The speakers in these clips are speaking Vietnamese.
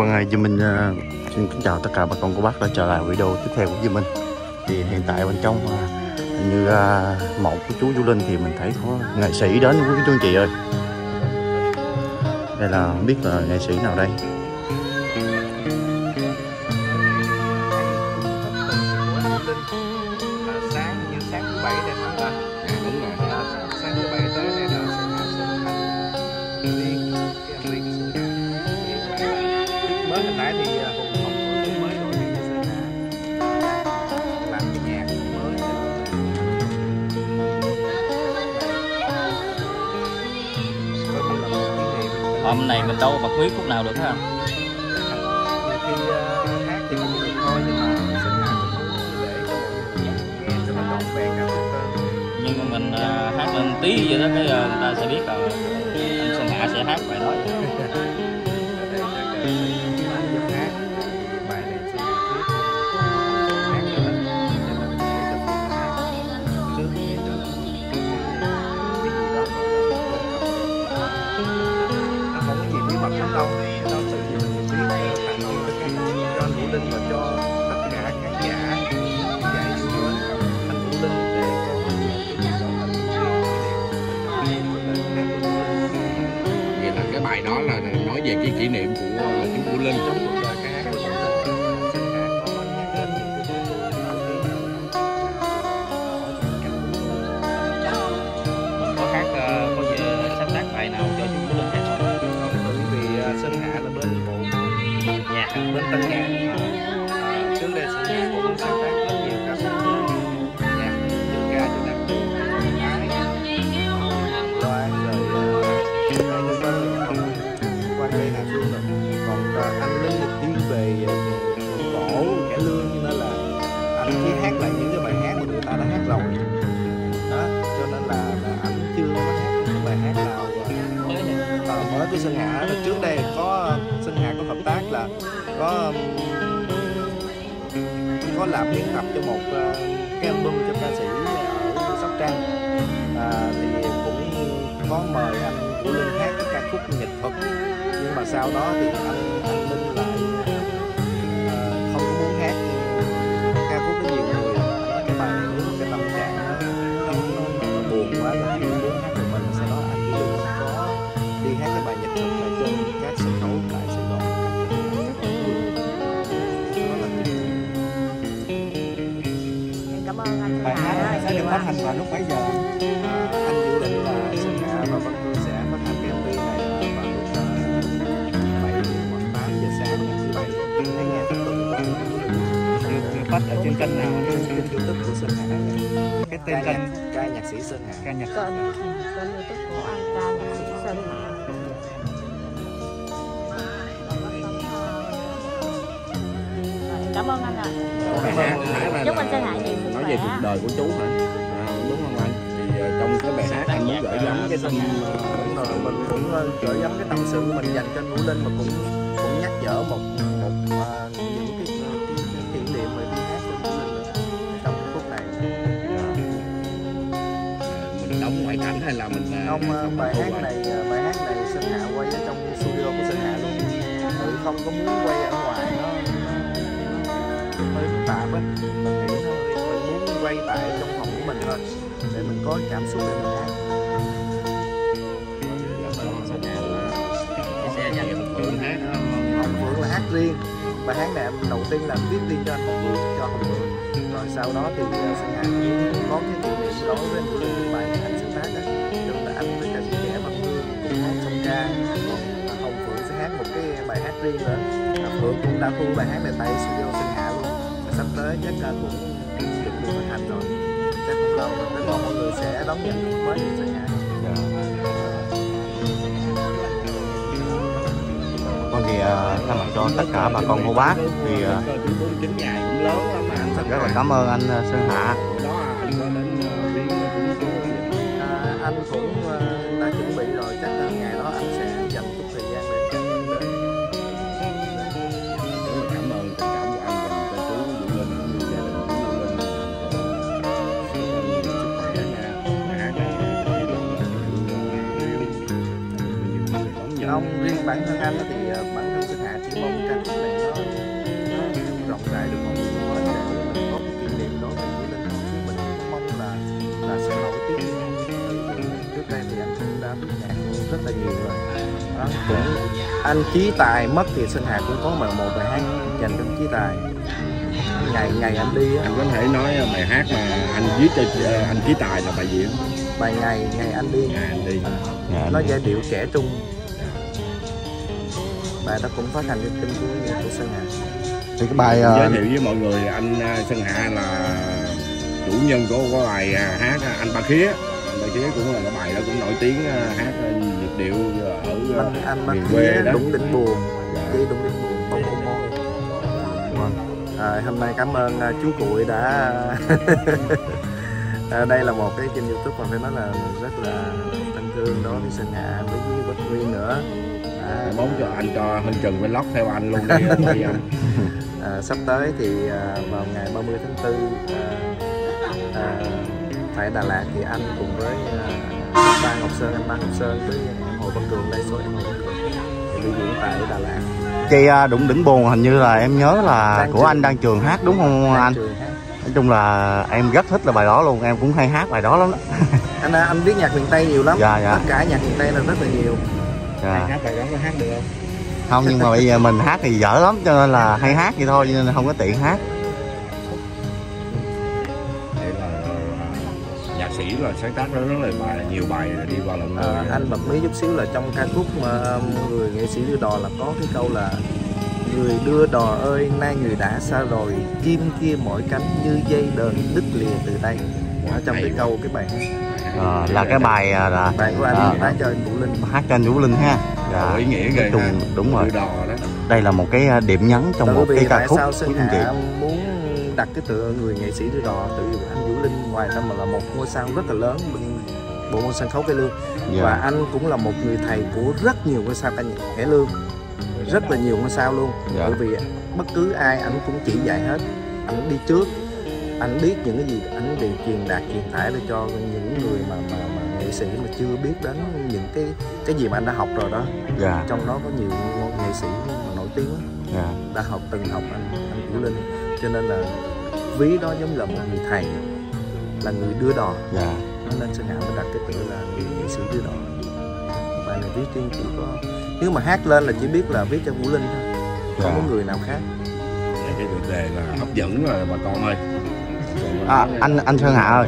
Quang Duy Minh uh, xin kính chào tất cả bà con cô bác đã trở lại video tiếp theo của Duy Minh. Thì hiện tại bên trong uh, như uh, một của chú Du Linh thì mình thấy có nghệ sĩ đến với chú anh chị ơi đây là không biết là nghệ sĩ nào đây? Tí vậy đó, cái ờ, người ta sẽ biết là ờ, anh Xuân Hạ sẽ hát bài đó. nói về cái kỷ niệm của ờ, chú Vũ Linh. Trong cuộc đời ca hát có nhắc có hát ờ, có gì sáng tác bài nào cho chú Vũ Linh hát? Không bởi vì ờ, Sơn Hạ là bên bộ nhạc bên tân nhạc. Có um, có làm biên tập cho một ờ, cái album cho ca sĩ ờ, ở Sóc Trăng. À, thì cũng có mời anh Vũ Linh hát cái ca khúc nghệ thuật. Nhưng mà sau đó thì anh anh Linh sĩ Sơn Hạ ca nhạc kênh kênh youtube của anh ca nhạc sĩ Sơn Rồi, cảm ơn anh ạ. Chúc anh Sơn Hạ nhiều sức nói về cuộc đời của chú hả? À, đúng không anh? Thì ờ, trong cái bài hát anh muốn gửi gắm cái tâm đúng rồi mình cũng ờ, gửi gắm cái tâm sự của mình dành cho anh Vũ Linh mà cũng cũng nhắc nhở một một hay là mình không ờ, đóng bài hát này ờ, bài hát này Sơn Hạ quay ở trong studio của Sơn Hạ luôn. Ừ, không có muốn quay ở ngoài nó, nó hơi phức tạp á. Mình nghĩ nó mình muốn quay tại trong phòng của mình thôi để mình có cảm xúc để mình hát. Hồng Phượng là hát riêng. Bài hát này đầu tiên là viết riêng cho anh Hồng Phượng cho Hồng Phượng rồi sau đó thì Sơn Hà cũng có cái kỷ niệm đối với bài này riêng nữa. Uh, Phượng cũng đã thu bài hát này tại studio Sơn Hà luôn. Và sắp tới chắc là cũng chuẩn bị phát hành rồi. Chắc không lâu nữa rất mong mọi người sẽ đón nhận khúc mới của Sơn Hà Vâng thì ờ, thay mặt cho tất cả bà con cô bác thì cơ chú 49 dài cũng lớn lắm mà anh thật rất là cảm ơn anh ờ, Sơn Hạ nhạc rất là nhiều rồi. Đó, cũng anh chí tài mất thì Sơn Hà cũng có một, bài hát dành cho chí tài. Ngày ngày anh đi á, anh có thể nói bài hát mà anh viết cho ờ, anh Chí Tài là bài gì không? bài ngày ngày anh đi. À, anh đi. Dạ, nó giai điệu trẻ trung. Bài đó cũng phát hành trên kênh của, của Sơn Hà. Thì cái bài giới ờ, thiệu với mọi người anh à, Sơn Hạ là chủ nhân của của bài à, hát à, anh Ba Khía Khía cũng là cái bài đó cũng nổi tiếng à, hát nhịp điệu ở à, anh anh miền quê đó. đúng đỉnh buồn Dạ. đi đúng đỉnh buồn bông bông vâng. À, hôm nay cảm ơn à, chú cuội đã à, đây là một cái kênh youtube mà phải nói là rất là thân thương đối với Sơn Hà với với Bích Nguyên nữa. À, cho anh cho Hân Trần vlog theo anh luôn đi đi anh à, sắp tới thì à, vào ngày 30 tháng 4 à, à, tại Đà Lạt thì anh cùng với à, Ba Ngọc Sơn anh Ba Ngọc Sơn với em Hồ Văn Cường đây số em Hồ Văn Cường thì biểu diễn tại Đà Lạt chị ờ, đụng đỉnh buồn hình như là em nhớ là Đang của trường. anh đang trường hát đúng không Đang anh trường hát. nói chung là em rất thích là bài đó luôn em cũng hay hát bài đó lắm đó. anh à, anh biết nhạc miền Tây nhiều lắm Dạ, dạ. tất cả nhạc miền Tây là rất là nhiều dạ. hát bài đó có hát được không không nhưng mà bây giờ mình hát thì dở lắm cho nên là hay hát vậy thôi cho nên là không có tiện hát là sáng tác rất là bài nhiều bài đi vào lòng người. À, anh bật mí chút xíu là trong ca khúc mà người nghệ sĩ đưa đò là có cái câu là người đưa đò ơi nay người đã xa rồi chim kia mỏi cánh như dây đờn đứt lìa từ tay ở trong cái câu cái bài hát. Ờ, là cái bài à, là bài của anh À. bán cho anh Vũ Linh. hát cho anh Vũ Linh ha. Dạ. ý nghĩa ghê Trùng, ha. đúng rồi. Đò đó. Đây là một cái à, điểm nhấn trong Tại một cái ca khúc của anh chị muốn đặt cái tựa người nghệ sĩ đưa đò? Tự anh Vũ Linh ngoài ra mà là một ngôi sao rất là lớn bên bộ môn sân khấu cải lương. Dạ. và anh cũng là một người thầy của rất nhiều ngôi sao cải lương rất là nhiều ngôi sao luôn. Dạ. bởi vì bất cứ ai anh cũng chỉ dạy hết. Anh đi trước anh biết những cái gì anh đều truyền đạt truyền tải để cho những người mà mà, mà nghệ sĩ mà chưa biết đến những cái cái gì mà anh đã học rồi đó. Dạ. Trong đó có nhiều nghệ sĩ mà nổi tiếng dạ. Đã học từng học anh anh Vũ Linh. Cho nên là ví đó giống là một người thầy là người đưa đò dạ. Cho nên Sơn Hạ mới đặt cái tựa là người nghệ sĩ đưa đò bài này viết riêng chỉ có nếu mà hát lên là chỉ biết là viết cho Vũ Linh thôi. Không có dạ. người nào khác. Để cái chủ đề là hấp dẫn rồi bà con ơi. À, anh- anh Sơn Hạ ơi.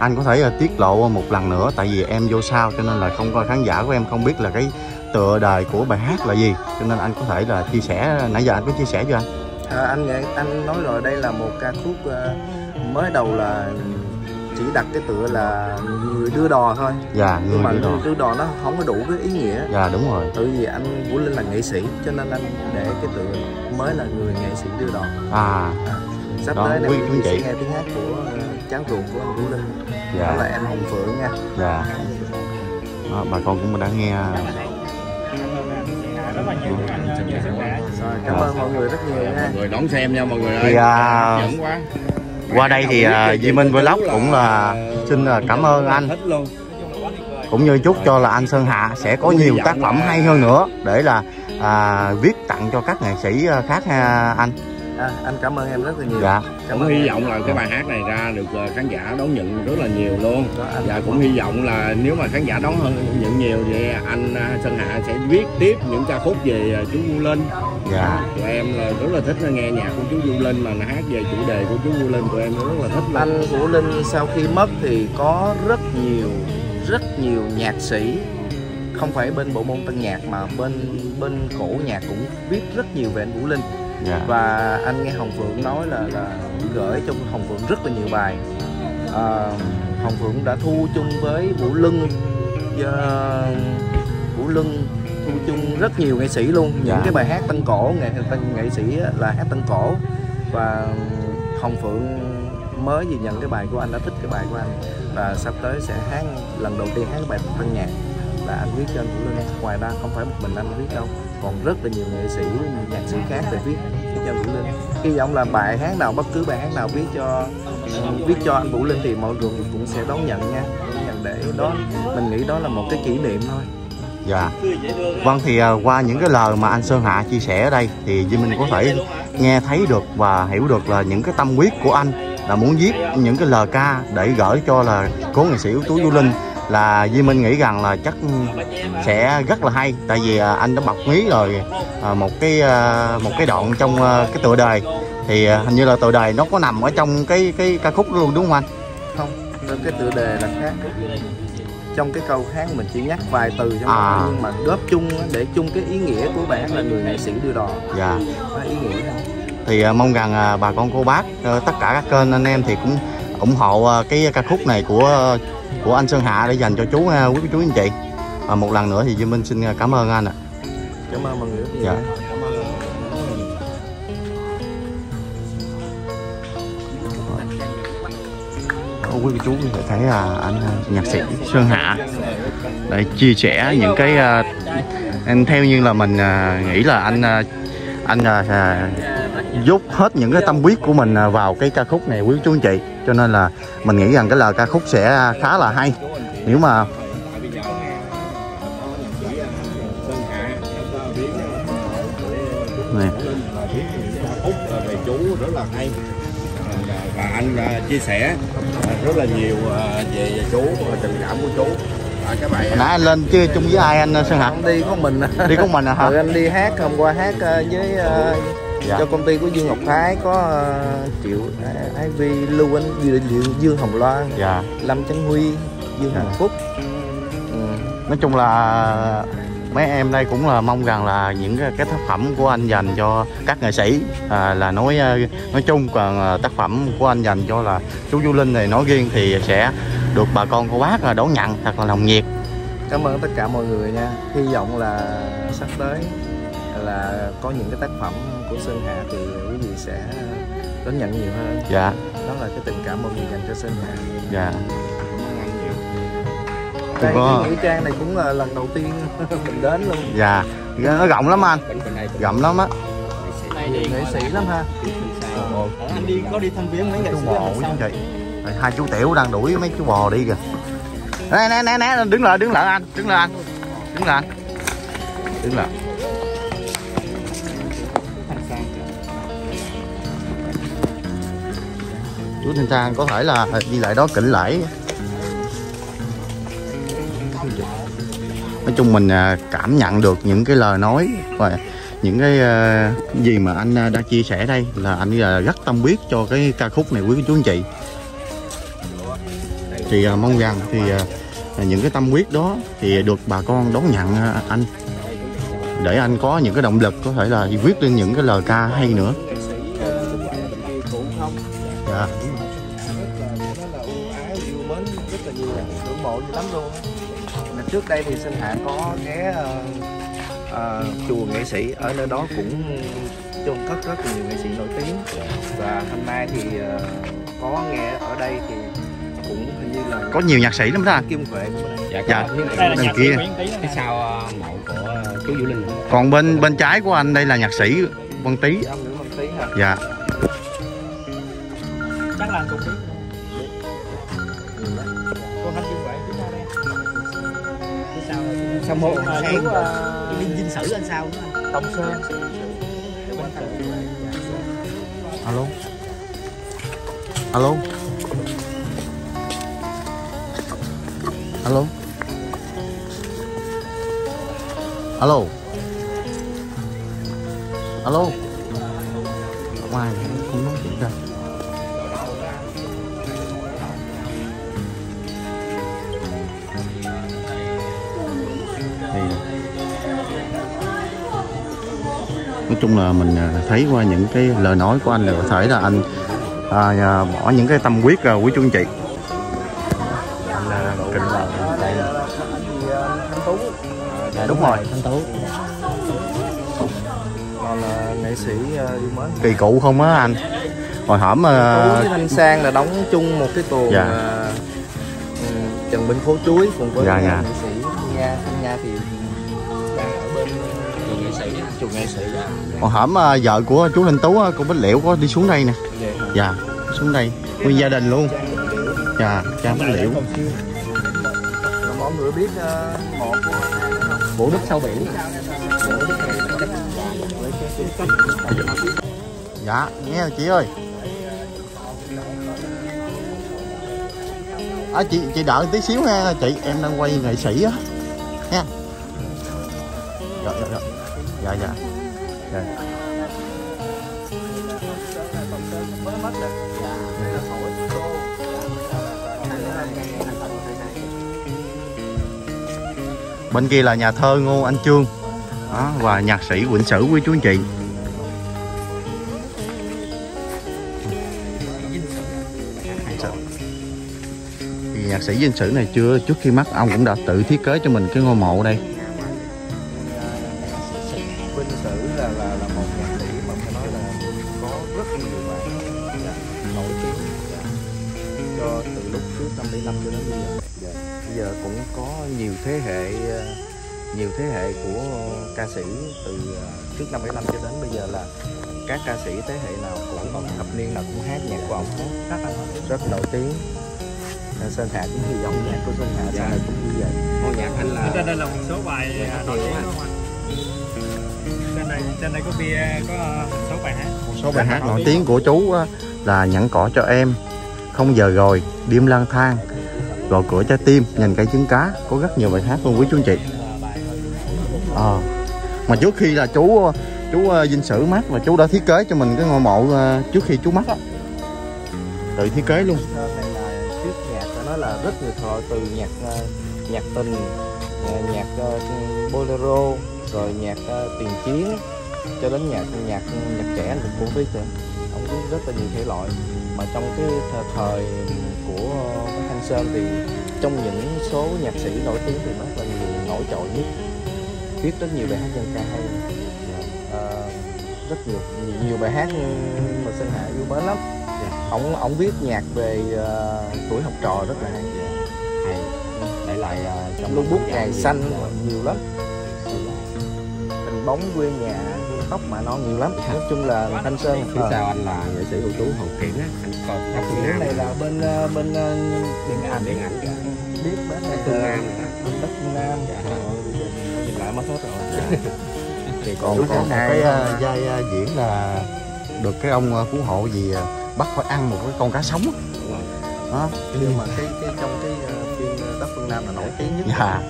Anh có thể là tiết lộ một lần nữa tại vì em vô sau cho nên là không có khán giả của em không biết là cái tựa đời của bài hát là gì. Cho nên anh có thể là chia sẻ nãy giờ anh có chia sẻ cho anh? À, anh anh nói rồi đây là một ca khúc ờ, mới đầu là chỉ đặt cái tựa là người đưa đò thôi. Dạ nhưng mà người đưa người đò. đưa đò nó không có đủ cái ý nghĩa. Dạ đúng rồi. Tại vì anh Vũ Linh là nghệ sĩ cho nên anh để cái tựa mới là người nghệ sĩ đưa đò. À. Sắp Đó, tới này quý- quý quý vị sẽ chị. nghe tiếng hát của ờ, cháu ruột của anh Vũ Linh. Đó là dạ em Hồng Phượng nha. Dạ. Đó, bà con cũng đã nghe. Rồi cảm ơn mọi người rất nhiều nha. Mọi người đón xem nha mọi người ơi. À, hấp dẫn quá qua đây thì à, Duy Minh Vlog cũng là xin là cảm ơn anh. Cũng như chúc cho là anh Sơn Hạ sẽ có nhiều tác phẩm hay hơn nữa để là à, viết tặng cho các nghệ sĩ à, khác ha anh à, anh cảm ơn em rất là nhiều. Dạ. Cảm cũng ơn hy vọng là cái bài hát này ra được ờ, khán giả đón nhận rất là nhiều luôn. Đó, anh và cũng hy vọng là nếu mà khán giả đón hơn nhận nhiều thì anh à, Sơn Hạ sẽ viết tiếp những ca khúc về à, chú Vũ Linh. Dạ. Tụi em là rất là thích nghe nhạc của chú Vũ Linh mà nó hát về chủ đề của chú Vũ Linh tụi em rất là thích luôn. Anh Vũ Linh sau khi mất thì có rất nhiều rất nhiều nhạc sĩ. Không phải bên bộ môn tân nhạc mà bên bên cổ nhạc cũng viết rất nhiều về anh Vũ Linh dạ. Và anh nghe Hồng Phượng nói là là gửi cho Hồng Phượng rất là nhiều bài. À, Hồng Phượng đã thu chung với Vũ Lưng ờ, Vũ Lưng thu chung rất nhiều nghệ sĩ luôn. Những Dạ. cái bài hát tân cổ nghệ nghệ sĩ là hát tân cổ. Và Hồng Phượng mới vừa nhận cái bài của anh đã thích cái bài của anh. Và sắp tới sẽ hát lần đầu tiên hát bài tân nhạc. Là anh viết cho anh Vũ Linh ngoài ra không phải một mình anh viết đâu còn rất là nhiều nghệ sĩ, nhạc sĩ khác để viết cho anh Vũ Linh. Hy vọng là bài hát nào, bất cứ bài hát nào viết cho viết cho anh Vũ Linh thì mọi người cũng sẽ đón nhận nha, đón nhận để đó, mình nghĩ đó là một cái kỷ niệm thôi. Dạ. Vâng thì à, qua những cái lời mà anh Sơn Hạ chia sẻ ở đây thì Duy Minh có thể nghe thấy được và hiểu được là những cái tâm huyết của anh là muốn viết những cái lời ca để gửi cho là cố nghệ sĩ ưu tú Du Linh là Duy Minh nghĩ rằng là chắc sẽ rất là hay tại vì à, anh đã bật mí rồi à, một cái à, một cái đoạn trong cái tựa đề thì hình như là tựa đề nó có nằm ở trong cái cái ca khúc luôn đúng không anh? không cái tựa đề là khác trong cái câu khác mình chỉ nhắc vài từ trong À. đó nhưng mà góp chung để chung cái ý nghĩa của bài hát là người nghệ sĩ đưa đò Dạ. ý nghĩa thì mong rằng bà con cô bác à, tất cả các kênh anh em thì cũng ủng hộ cái ca khúc này của của anh Sơn Hạ để dành cho chú à, quý cô chú anh chị. À, một lần nữa thì Duy Minh xin à, cảm ơn anh ạ. Cảm ơn mọi người Dạ. Quý cô chú có thể thấy là anh à, nhạc sĩ Sơn Hạ để chia sẻ những cái à, anh theo như là mình à, nghĩ là anh à, anh à, à, dốc hết những cái tâm huyết của mình à, vào cái ca khúc này quý chú anh chị. Cho nên là mình nghĩ rằng cái lời ca khúc sẽ khá là hay. Nếu mà có này, về chú rất là hay và, anh à, chia sẻ à, rất là nhiều à, về, về chú và tình cảm của chú. Và cái bài hồi nãy anh lên chơi chung với ai anh Sơn Hạ đi có mình. À. đi của mình à hả? Ừ, anh đi hát hôm qua hát với ờ, Dạ. cho công ty của Dương Ngọc Thái có ờ, Triệu uh, Ivy Lưu Anh Dương, Dương Hồng Loan dạ Lâm Chánh Huy Dương Dạ. Hồng Phúc ừ. nói chung là mấy em đây cũng là mong rằng là những cái, cái tác phẩm của anh dành cho các nghệ sĩ à, là nói ờ, nói chung còn ờ, tác phẩm của anh dành cho là chú Du Linh này nói riêng thì sẽ được bà con cô bác là đón nhận thật là nồng nhiệt cảm ơn tất cả mọi người nha hy vọng là sắp tới là có những cái tác phẩm của Sơn Hạ thì quý vị sẽ đón nhận nhiều hơn. Dạ. Đó là cái tình cảm mọi người dành cho Sơn Hạ dạ. Đây có- cái nghĩa trang này cũng là lần đầu tiên mình đến luôn. Dạ. Nó rộng lắm anh. Rộng lắm á. Nghệ sĩ lắm ha. Anh đi có đi thăm viếng mấy nghệ sĩ bò chị. Rồi, hai chú tiểu đang đuổi mấy chú bò đi kìa. Nè nè nè nè đứng lại đứng lại anh đứng lại anh đứng lại anh. Đứng lại chú thanh trang có thể là đi lại đó kỉnh lễ nói chung mình à, cảm nhận được những cái lời nói và những cái à, gì mà anh à, đã chia sẻ đây là anh rất tâm huyết cho cái ca khúc này, quý chú anh chị. Thì mong rằng thì những cái tâm huyết đó thì được bà con đón nhận anh. Để anh có những cái động lực có thể là viết lên những cái lời ca hay nữa dạ. Rất là rất là ưu ái yêu mến rất là nhiều ngưỡng mộ dữ lắm luôn. Mà trước đây thì Sơn Hạ có ghé ờ, chùa nghệ sĩ. Ở nơi đó cũng chôn cất rất là nhiều nghệ sĩ nổi tiếng. Và hôm nay thì ờ, có nghe ở đây thì cũng hình như là có nhiều nhạc sĩ lắm đó anh. Kim Huệ dạ, Dạ. đây là Đằng nhạc kia. sĩ Nguyễn Tý phía sau mộ của chú Vũ Linh. Còn bên bên trái của anh đây là nhạc sĩ Văn Tý. Ông Nguyễn Văn Tý hả? Dạ Sao mộ Ờ, Sang chú ờ, Linh Dinh Sử anh sao nữa anh? Đông Sơn alo. Alo. Alo. Alo. Alo. Không ai không nói chuyện đâu chung là mình à, thấy qua những cái lời nói của anh là có thể là anh à, à, bỏ những cái tâm huyết ra quý chú anh chị anh à, kính là đây là là Thanh Tú dạ, đúng rồi. Thanh Tú. còn là nghệ sĩ yêu mến kỳ cụ không á anh? Hồi hổm à, với Thanh Sang là đóng chung một cái tuồng Dạ. ừ, Trần Bình Phố Chuối cùng với Dạ, dạ. nghệ sĩ Thanh Nha Thanh Nha thì đang ở bên chùa nghệ sĩ. Chùa nghệ sĩ hồi hổm à, vợ của chú Linh Tú á, cô Bích Liễu có đi xuống đây nè. Hả dạ xuống đây. Nguyên gia đình luôn. Dạ cha Bích Liễu. Rồi mọi người biết mộ của Bộ Đức sau biển. dạ nghe rồi chị ơi. À, chị chị đợi tí xíu ha chị em đang quay nghệ sĩ á. Nha. Dạ dạ dạ. Dạ dạ đây bên kia là nhà thơ Ngô Anh Chương. Đó, và nhạc sĩ Quỳnh Sử quý chú anh chị. Thì nhạc sĩ Vinh Sử này chưa trước khi mất ông cũng đã tự thiết kế cho mình cái ngôi mộ đây. Cũng có nhiều thế hệ ờ, nhiều thế hệ của ca sĩ từ ờ, trước năm 75 cho đến bây giờ là các ca sĩ thế hệ nào cũng có thập niên nào cũng hát nhạc của ông hết rất là nổi tiếng. rất nổi tiếng Nên Sơn Hà cũng hy vọng nhạc của Sơn Hà sau này cũng như vậy Ngôi nhạc anh là Trên đây là một số bài à, nổi tiếng đúng không anh? Trên đây trên đây có bia có à, một số bài hát. một số bài hát nổi tiếng của chú là nhẫn cỏ cho em không giờ rồi đêm lang thang gõ cửa trái tim nhìn cây trứng cá có rất nhiều bài hát luôn quý chú anh chị. Ờ. mà trước khi là chú chú ờ, dinh Sử mất và chú đã thiết kế cho mình cái ngôi mộ ờ, trước khi chú mất á. Tự thiết kế luôn. Là trước nhạc phải nói là rất nhiều thời từ nhạc ờ, nhạc tình nhạc bolero rồi nhạc tiền chiến cho đến nhạc nhạc nhạc trẻ anh cũng biết, ông biết rất là nhiều thể loại. Mà trong cái thời, của Sơn thì trong những số nhạc sĩ nổi tiếng thì rất là nhiều nổi trội nhất. Viết rất nhiều bài hát dân ca hay. Ờ, rất nhiều nhiều, bài hát mà Sơn Hà yêu mến lắm. Ổng ổng viết nhạc về ờ, tuổi học trò rất là hay. Hay. Để lại uh, trong lưu bút dạ, ngày dạ, xanh dạ. nhiều lắm. Hình bóng quê nhà tóc mà nó nhiều lắm. Nói chung là thanh sơn phía sau anh là nghệ sĩ ưu tú Hậu Kiển á anh coi các phương nam. này là bên ờ, bên ờ, điện ảnh. Điện ảnh biết bên này phương nam đất phương nam. Dạ. Nhìn lại mất hết rồi. Thì còn còn cái vai ờ, diễn là được cái ông phú hộ gì bắt phải ăn một cái con cá sống đó. Nhưng mà cái cái trong cái phim đất phương nam là nổi tiếng nhất. Dạ.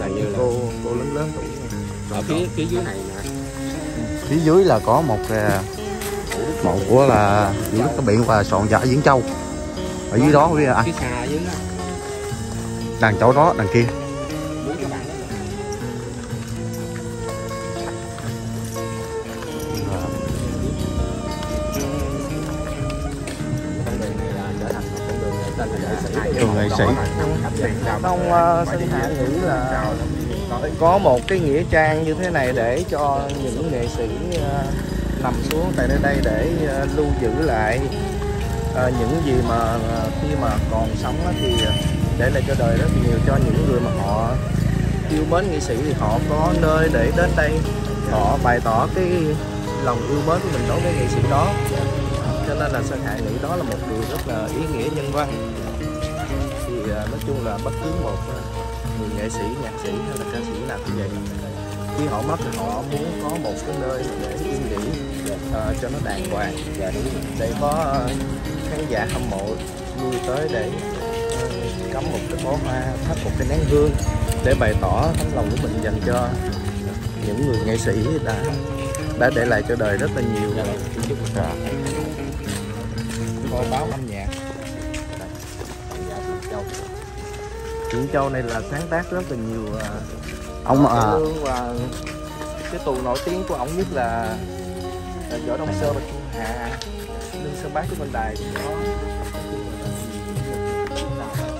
Là như cô cô lớn lớn tuổi ở phía phía dưới này nè phía dưới là có một ờ, mộ của là Đức Cái Biện và soạn giả Diễn Châu. Ở dưới đó dưới đó. Đằng chỗ đó đằng kia. Các là nghệ sĩ. Ông uh, Sơn Hạ nghĩ là có một cái nghĩa trang như thế này để cho những nghệ sĩ ờ, nằm xuống tại nơi đây để ờ, lưu giữ lại ờ, những gì mà khi mà còn sống thì để lại cho đời rất nhiều cho những người mà họ yêu mến nghệ sĩ thì họ có nơi để đến đây. Họ bày tỏ cái lòng yêu mến của mình đối với nghệ sĩ đó. Cho nên là Sơn Hạ nghĩ đó là một điều rất là ý nghĩa nhân văn. Thì nói chung là bất cứ một nghệ sĩ nhạc sĩ hay là ca sĩ nào cũng vậy. Khi họ mất thì họ muốn có một cái nơi để yên nghỉ uh, cho nó đàng hoàng. Và để có khán giả hâm mộ lui tới để uh, cắm một cái bó hoa thắp một cái nén hương để bày tỏ tấm lòng của mình dành cho những người nghệ sĩ đã đã để lại cho đời rất là nhiều kho báo âm nhạc. Truyện Châu này là sáng tác rất là nhiều à, ông à, và cái tù nổi tiếng của ổng nhất là, là Võ Đông Sơn và Trung Hạ. Lương Sơn Bác của Vân Đài cũng có.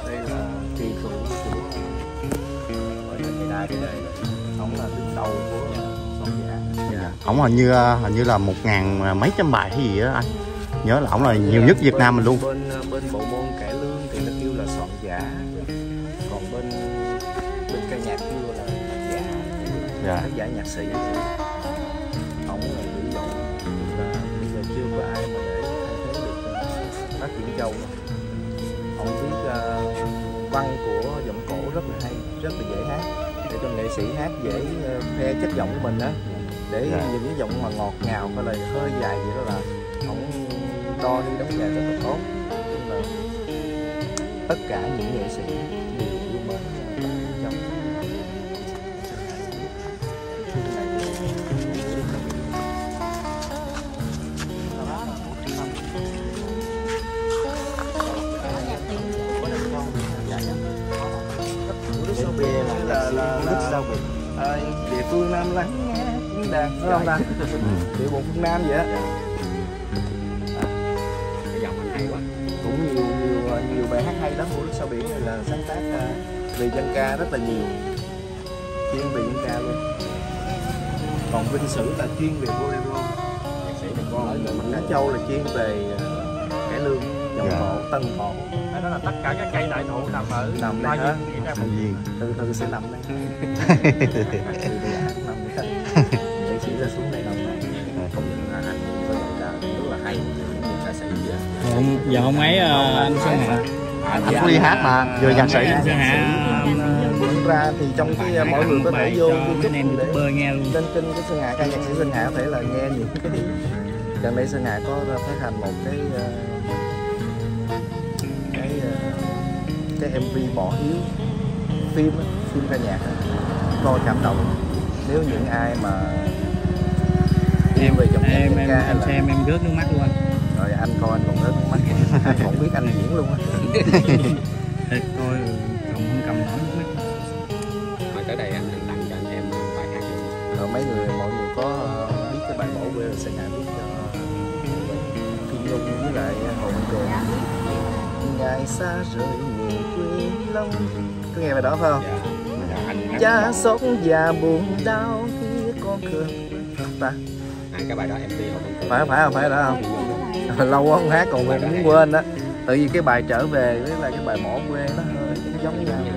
Đây là kỳ cựu của cây đài này ổng là đứng đầu của giả dạ. ổng hình như ờ, hình như là một ngàn mấy trăm bài hay gì á anh? Nhớ là ổng là nhiều nhất Việt Nam mình luôn. bên bên bộ môn cải lương thì nó kêu là soạn giả dạ. Tác giả nhạc sĩ ổng là ví dụ. Là bây giờ chưa có ai mà để thay thế được ờ, bác Diễn Châu. Ổng viết ờ, văn của giọng cổ rất là hay rất là dễ hát. Để cho nghệ sĩ hát dễ ờ, khoe chất giọng của mình á. Để Dạ. những cái giọng mà ngọt ngào cái lời hơi dài vậy đó là ổng đo đi đóng dài rất là tốt. Là tất cả những nghệ sĩ đều yêu mến là là sao bìa à, địa phương Nam lắng nghe tiếng đàn phải không ta? Địa bộ phương Nam vậy á. Cái giọng anh hay quá. Cũng nhiều nhiều nhiều bài hát hay lắm. Của nước sao biển này là sáng tác à, về dân ca rất là nhiều? Chuyên về dân ca luôn. Còn vinh sử là chuyên về bolero. Nhạc sĩ này có còn Cá Châu là chuyên về cải dòng Dạ. thổ tân thổ đó là tất cả các cây đại thụ nằm ở Nằm đây hết. Viên từ từ sẽ nằm đây từ từ hát nằm đây. Nghệ sĩ ra xuống đây nằm đây. Không những là anh ca rất là hay. Những ca sĩ hôm giờ hôm ấy ờ, anh Sơn Hạ. anh cũng đi hát mà vừa nhạc sĩ. Sơn Hạ Thực ra thì trong cái mỗi người có thể vô YouTube em để youtuber nghe luôn. trên kênh của Sơn Hà ca nhạc sĩ Sơn Hà có thể là nghe những cái gần đây Sơn Hà có phát hành một cái ờ, cái cái MV bỏ hiếu phim phim ca nhạc coi cảm động. Nếu những ai mà em về nhạc em em, ca em là xem em rớt nước mắt luôn anh. Rồi anh coi anh còn rớt nước mắt. Anh không biết anh diễn luôn á. Thiệt coi còn không cầm nổi nước mắt. Mà tới đây anh tặng cho anh em bài hát. Rồi mấy người mọi người có ờ, biết cái bài bỏ quê là Sơn Hà biết ngày xa rời nghề quê long. Có nghe bài đó phải không? Dạ cha sống già buồn đau khi con cơn ta à, cái bài đó em đi phải phải không? Phải đó không? Lâu quá không hát còn mình muốn quên đó tự vì cái bài trở về với lại cái bài bỏ quê nó hơi giống nhau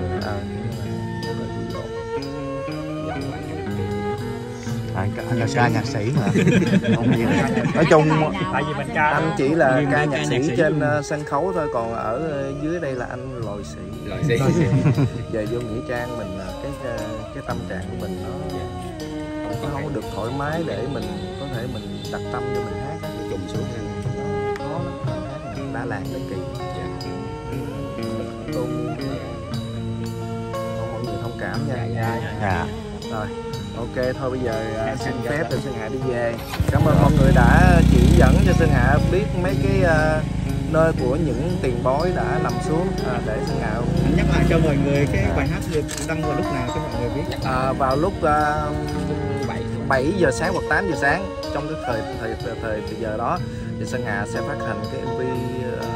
anh, là ca nhạc sĩ mà không nhiều. Nói chung tại vì mình ca anh chỉ là ca nhạc sĩ trên ờ, sân khấu thôi còn ở dưới đây là anh lội sĩ. Về vô nghĩa trang mình ờ, cái ờ, cái tâm trạng của mình nó nó không có được thoải mái để mình có thể mình đặt tâm cho mình hát á. trùng xuống khó lắm đã làng đã kỳ. Tôn mong mọi người thông cảm nha. Dạ. Rồi ok thôi bây giờ à, xin phép cho Sơn Hạ đi về. Cảm ơn mọi người đã chỉ dẫn cho Sơn Hạ biết mấy cái à, nơi của những tiền bối đã nằm xuống à, để Sơn Hạ Anh nhắc lại cho mọi người cái bài hát được đăng vào lúc nào cho mọi người biết. À, vào lúc à, 7 giờ sáng hoặc 8 giờ sáng trong cái thời thời thời, thời, giờ đó thì Sơn Hà sẽ phát hành cái MV à,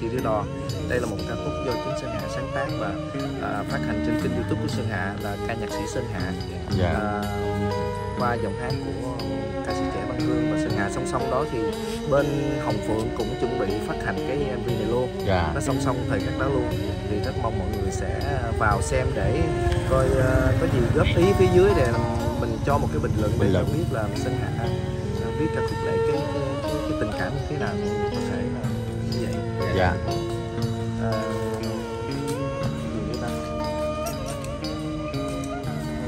đưa đò đây là một ca khúc do chính Sơn Hà sáng tác và à, phát hành trên kênh YouTube của Sơn Hà là ca nhạc sĩ Sơn Hà dạ. À, qua giọng hát của ca sĩ trẻ Văn Hương và Sơn Hà song song đó thì bên Hồng Phượng cũng chuẩn bị phát hành cái MV này luôn. Dạ. Nó song song thời khắc đó luôn. Thì rất mong mọi người sẽ vào xem để coi ờ, có gì góp ý phía dưới để mình cho một cái bình luận để cho biết là Sơn ờ, viết ca khúc này cái, cái, cái, cái tình cảm như thế nào dạ. Ờ,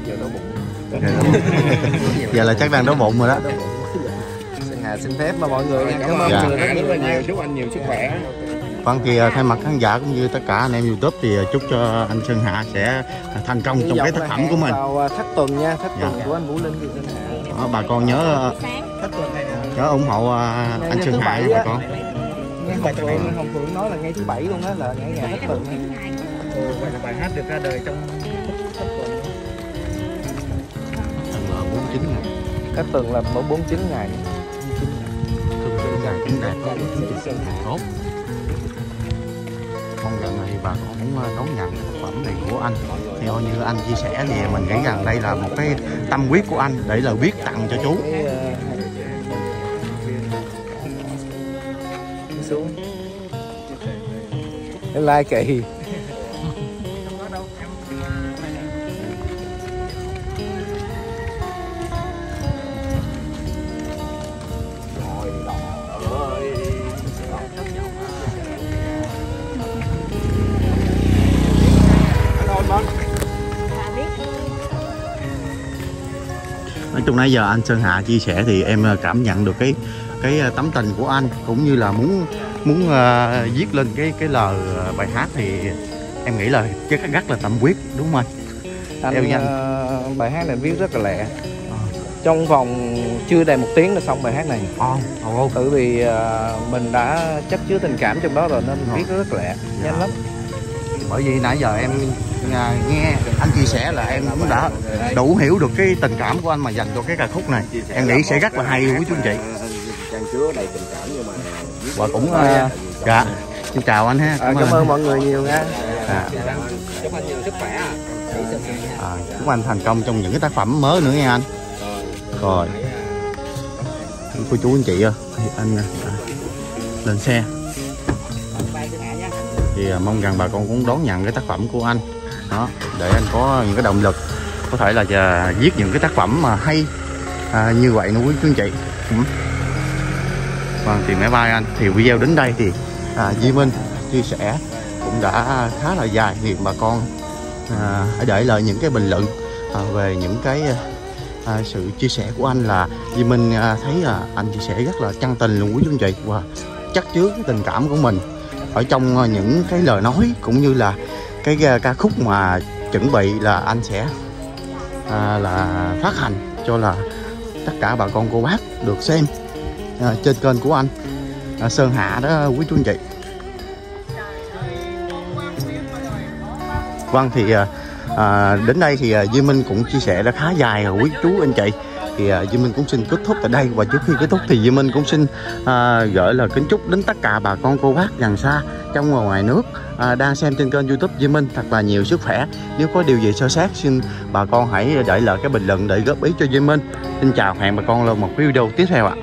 giờ đói bụng. Giờ là chắc đang đói bụng rồi đó. Sơn Hà xin phép mà mọi người nha. Cảm ơn Dạ. rất nhiều là nhiều chúc anh nhiều sức khỏe. Vâng thì à, thay mặt khán giả cũng như tất cả anh em YouTube thì à, chúc cho anh Sơn Hạ sẽ thành công trong cái tác phẩm của mình. vào thách tuần nha thách tuần Dạ. của anh Vũ Linh thì Sơn Hà Đó, bà con nhớ nhớ ủng hộ anh Sơn Hạ nha bà con. Nghe Hồng Phượng Hồng Phượng nói là ngày thứ bảy luôn á là ngày ngày thách tuần ừ, vậy là bài hát được ra đời trong Thằng 49 ngày. thách tuần là mỗi 49 ngày Thương ngày cũng đẹp có chương trình tốt. Mong lần này bà con cũng à, đón nhận cái tác phẩm này của anh. Theo như anh chia sẻ thì mình nghĩ rằng đây là một cái tâm huyết của anh để là viết tặng cho chú. Xuống. Cái like kỳ nói chung nãy giờ anh Sơn Hạ chia sẻ thì em ờ, cảm nhận được cái cái ờ, tấm tình của anh cũng như là muốn muốn à, viết lên cái cái lời à, bài hát thì em nghĩ là chắc rất là tâm huyết đúng không anh? Anh nhanh. ờ, bài hát này viết rất là lẹ. Trong vòng chưa đầy một tiếng là xong bài hát này. Ồ, ồ, bởi vì ờ, mình đã chất chứa tình cảm trong đó rồi nên Ờ. viết rất lẹ nhanh lắm. Bởi vì nãy giờ em à, nghe anh chia sẻ là em cũng đã đủ hiểu được cái tình cảm của anh mà dành cho cái ca khúc này. Em nghĩ sẽ rất là hay quý chú anh chị chứa đầy tình cảm nhưng mà và cũng à, dạ. Xin chào anh ha À, cảm ơn mọi người nhiều nha. À, chúc anh nhiều sức khỏe. À, chúc anh thành công trong những cái tác phẩm mới nữa nha anh. Rồi. Cô chú anh chị ơi anh à, lên xe. Thì à, mong rằng bà con cũng đón nhận cái tác phẩm của anh. Đó để anh có những cái động lực có thể là à, viết những cái tác phẩm mà hay à, như vậy nữa quý chú anh chị. Ừ vâng thì máy bay anh thì video đến đây thì à, Di Minh chia sẻ cũng đã khá là dài thì bà con à, hãy để lại những cái bình luận à, về những cái à, sự chia sẻ của anh là Duy Minh à, thấy là anh chia sẻ rất là chân tình luôn quý anh chị. Và chắc chứa cái tình cảm của mình ở trong à, những cái lời nói cũng như là cái à, ca khúc mà chuẩn bị là anh sẽ à, là phát hành cho là tất cả bà con cô bác được xem à, trên kênh của anh. À, Sơn Hạ đó quý chú anh chị. Vâng thì à, à, đến đây thì à, Duy Minh cũng chia sẻ đã khá dài rồi quý chú anh chị. Thì à, Duy Minh cũng xin kết thúc tại đây. Và trước khi kết thúc thì Duy Minh cũng xin à, gửi lời kính chúc đến tất cả bà con cô bác gần xa trong và ngoài nước à, đang xem trên kênh YouTube Duy Minh thật là nhiều sức khỏe. Nếu có điều gì sơ sát xin bà con hãy để lại cái bình luận để góp ý cho Duy Minh. Xin chào hẹn bà con lần một video tiếp theo ạ.